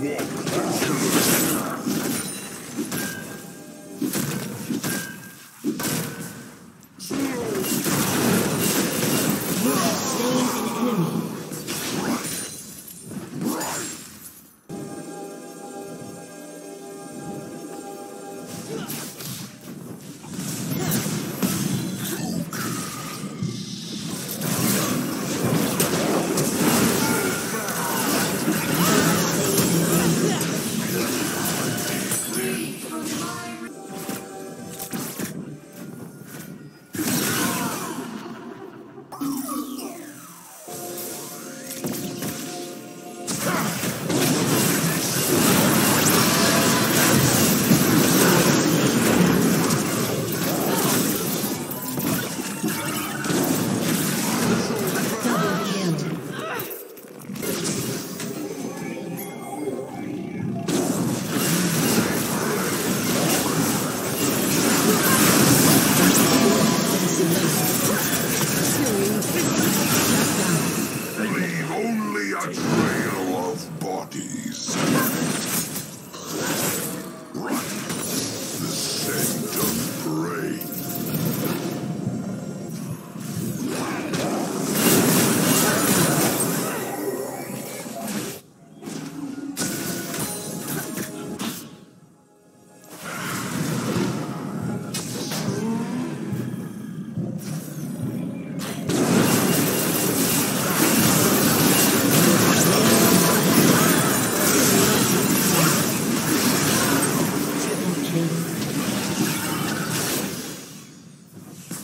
Yeah.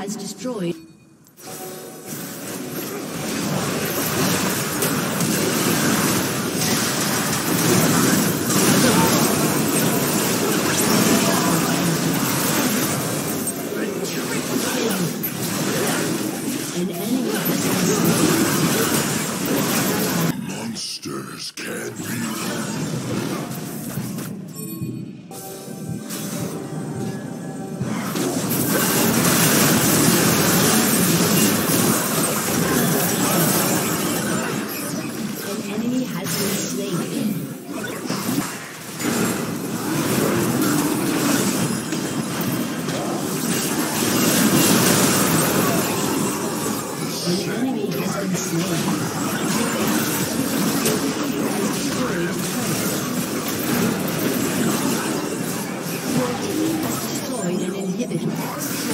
has destroyed. An enemy has been slain. Destroyed an inhibitor.